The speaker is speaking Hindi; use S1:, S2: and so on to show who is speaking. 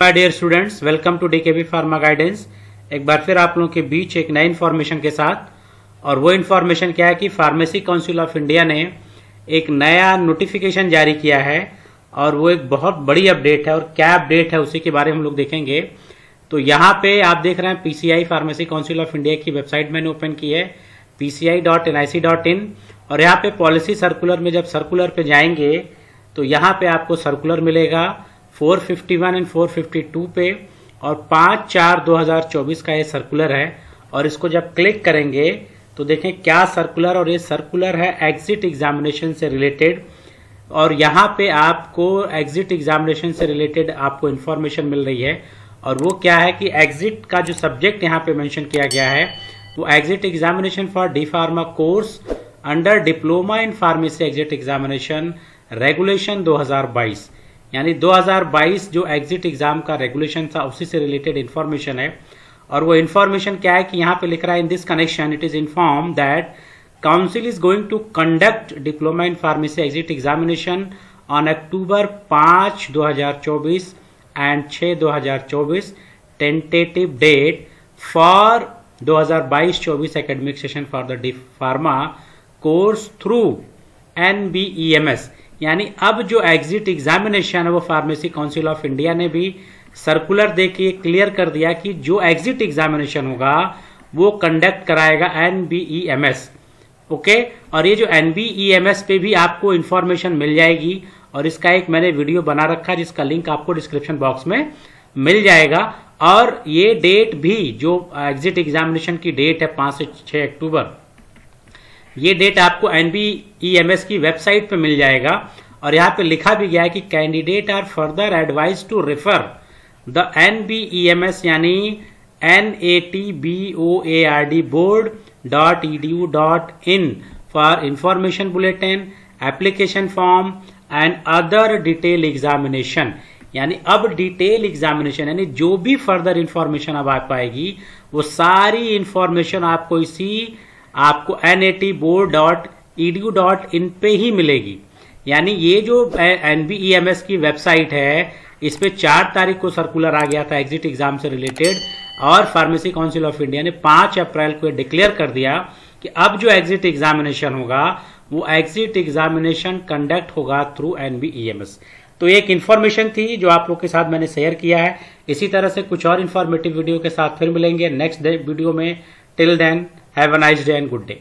S1: My dear students welcome to DKB pharma guidance एक बार फिर आप लोगों के बीच एक नई इन्फॉर्मेशन के साथ। और वो इन्फॉर्मेशन क्या है कि फार्मेसी काउंसिल ऑफ़ इंडिया ने एक नया नोटिफिकेशन जारी किया है। और वो एक बहुत बड़ी अपडेट है और क्या अपडेट है उसी के बारे में हम लोग देखेंगे। तो यहाँ पे आप देख रहे हैं PCI pharmacy council of India की वेबसाइट मैंने ओपन की है। पीसीआई और यहाँ पे पॉलिसी सर्कुलर में जब सर्कुलर पे जाएँगे तो यहाँ पे आपको सर्कुलर मिलेगा। 451 एंड 452 पे और पाँच चार 2024 का ये सर्कुलर है। और इसको जब क्लिक करेंगे तो देखें क्या सर्कुलर और ये सर्कुलर है एग्जिट एग्जामिनेशन से रिलेटेड और यहाँ पे आपको एग्जिट एग्जामिनेशन से रिलेटेड आपको इन्फॉर्मेशन मिल रही है। और वो क्या है कि एग्जिट का जो सब्जेक्ट यहाँ पे मेंशन किया गया है वो exit examination for D pharma course under diploma in pharmacy exit examination regulation 2022 यानी 2022 जो एग्जिट एग्ज़ाम का रेगुलेशन था, उसी से रिलेटेड इन्फॉर्मेशन है। और वो इन्फॉर्मेशन क्या है कि यहाँ पे लिख रहा है in this connection it is inform that council is going to conduct diploma in pharmacy exit examination on October पाँच 2024 and 6 2024 tentative date for 2022-24 academic session for the D pharma course through NBEMS यानी अब जो एग्जिट एग्जामिनेशन है वो फार्मेसी काउंसिल ऑफ़ इंडिया ने भी सर्कुलर दे के क्लियर कर दिया कि जो एग्जिट एग्जामिनेशन होगा, वो कंडक्ट कराएगा एनबीईएमएस ओके और ये जो एनबीईएमएस पे भी आपको इन्फॉर्मेशन मिल जाएगी और इसका एक मैंने वीडियो बना रखा है, जिसका लिंक आपको डिस्क्रिप्शन बॉक्स में मिल जाएगा। और ये डेट भी जो एग्जिट एग्जामिनेशन की डेट है, पाँच से छह अक्टूबर ये डेट आपको एनबीईएमएस की वेबसाइट पे मिल जाएगा। और यहाँ पे लिखा भी गया है कि candidate are further advise to refer the NBEMS यानी N A T B O A R D board dot E D U dot in for information bulletin application form and other detail examination यानी अब डिटेल एग्जामिनेशन यानी जो भी फर्दर इंफॉर्मेशन अब आ पाएगी, वो सारी इंफॉर्मेशन आपको इसी आपको N A T board dot E D U dot in पे ही मिलेगी। यानी ये जो N B E M S की वेबसाइट है, इस पे चार तारीख को सर्कुलर आ गया था एग्जिट एग्ज़ाम से रिलेटेड और फार्मेसी काउंसिल ऑफ़ इंडिया ने पाँच अप्रैल को डिक्लेयर कर दिया कि अब जो एग्जिट एग्जामिनेशन होगा, वो एग्जिट एग्जामिनेशन कंडक्ट होगा थ्रू एनबीईएमएस तो एक इन्फॉर्मेशन थी जो आप लोग के साथ मैंने शेयर किया है। इसी तरह से कुछ और इन्फॉर्मेटिव वीडियो के साथ फिर मिलेंगे। नेक्स्ट वीडियो में till then have a nice day and good day